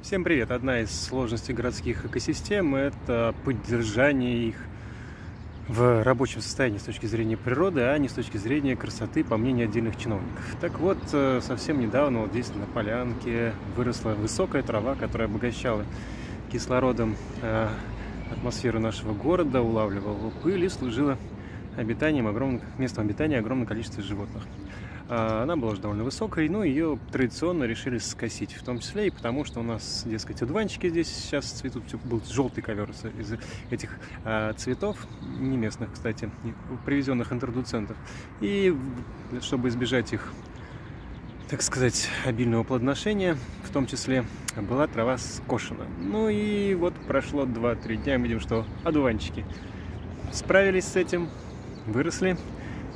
Всем привет! Одна из сложностей городских экосистем – это поддержание их в рабочем состоянии с точки зрения природы, а не с точки зрения красоты, по мнению отдельных чиновников. Так вот, э, совсем недавно вот здесь на полянке выросла высокая трава, которая обогащала кислородом э, атмосферу нашего города, улавливала пыль и служила обитанием огромных, местом обитания огромного количества животных. А, она была уже довольно высокой, но ее традиционно решили скосить, в том числе и потому, что у нас, дескать, одуванчики здесь сейчас цветут, был желтый ковер из этих а, цветов, не местных, кстати, привезенных интродуцентов. И чтобы избежать их так сказать, обильного плодоношения, в том числе была трава скошена. Ну и вот прошло 2-3 дня, мы видим, что одуванчики справились с этим, выросли,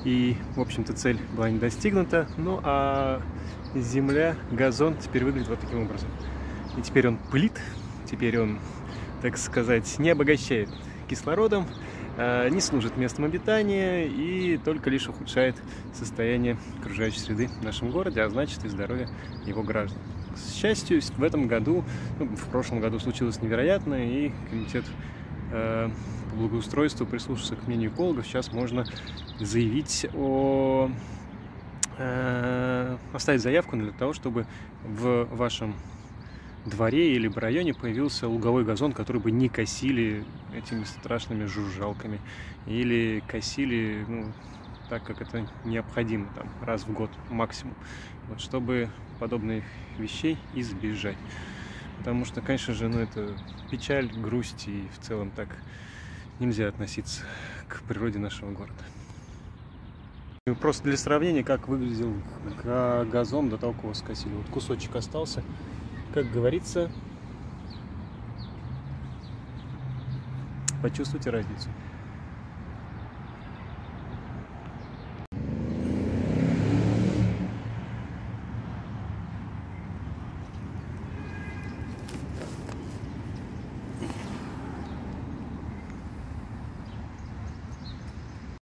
и, в общем-то, цель была не достигнута. Ну, а земля, газон теперь выглядит вот таким образом. И теперь он пылит, теперь он, так сказать, не обогащает кислородом, а, не служит местом обитания и только лишь ухудшает состояние окружающей среды в нашем городе, а значит и здоровье его граждан. К счастью, в этом году, ну, в прошлом году случилось невероятное, и комитет э, по благоустройству прислушался к мнению экологов, сейчас можно заявить о э, оставить заявку для того, чтобы в вашем дворе или в районе появился луговой газон, который бы не косили этими страшными жужжалками или косили ну, так, как это необходимо, там, раз в год максимум, вот, чтобы подобных вещей избежать. Потому что, конечно же, ну, это печаль, грусть и в целом так нельзя относиться к природе нашего города. Просто для сравнения, как выглядел газон до того, как его скосили. Вот кусочек остался. Как говорится, почувствуйте разницу.